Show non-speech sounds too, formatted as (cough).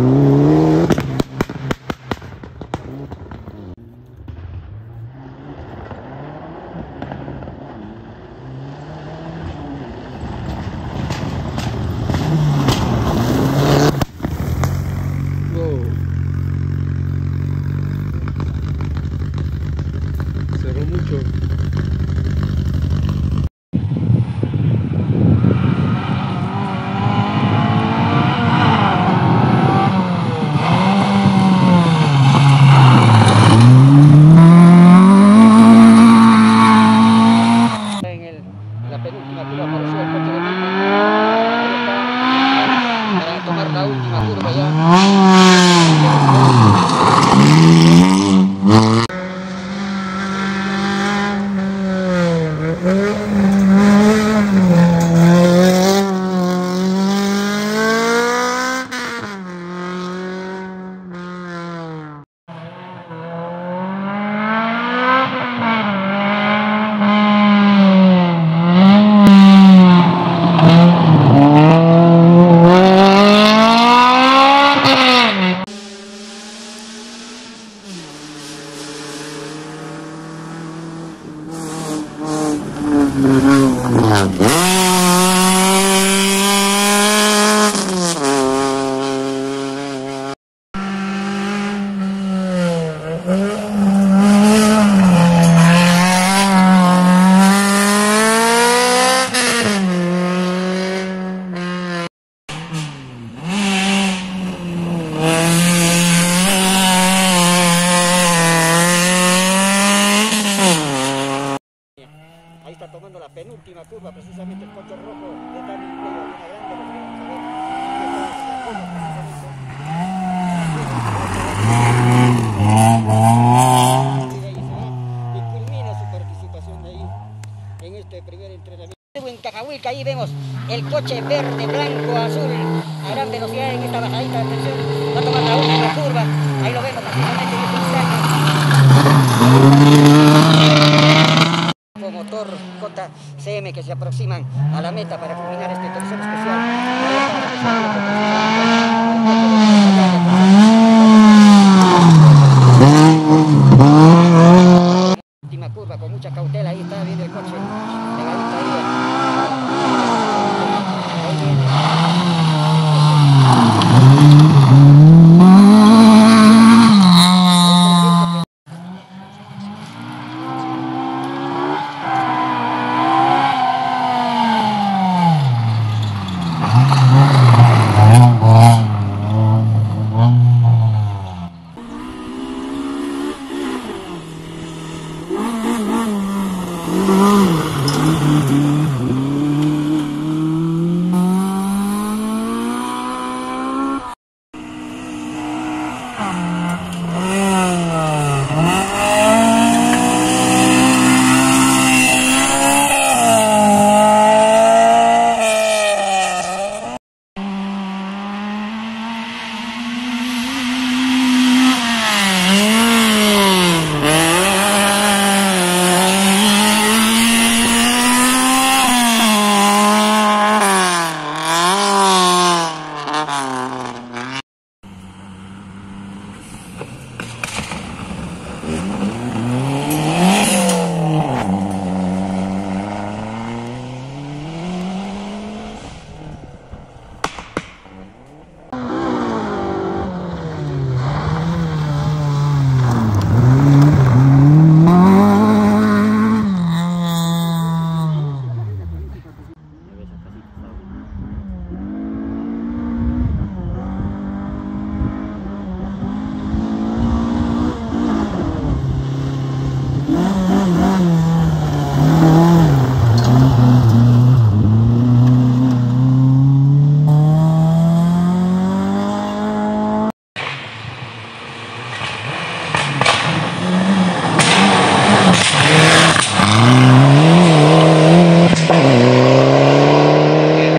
mm Mm-hmm. Coche rojo de Dani Leo, una grande, lo que vamos. Y culmina su participación de ahí en este primer entrenamiento. En Cajahuilca, ahí vemos el coche verde, blanco, azul, a gran velocidad en esta bajadita de tensión. Va a tomar la última curva, ahí lo vemos precisamente en este instante motor JCM que se aproximan para culminar este tercer especial. Última curva con mucha cautela, ahí está viendo el coche Mm-hmm. (laughs)